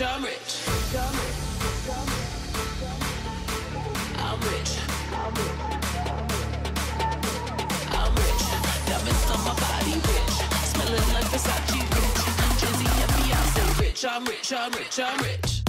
rich, I'm rich. I'm rich. I'm rich. Diamonds on my body, rich. Smelling like Versace, rich. Jersey and Beyonce, rich. I'm rich, I'm rich, I'm rich.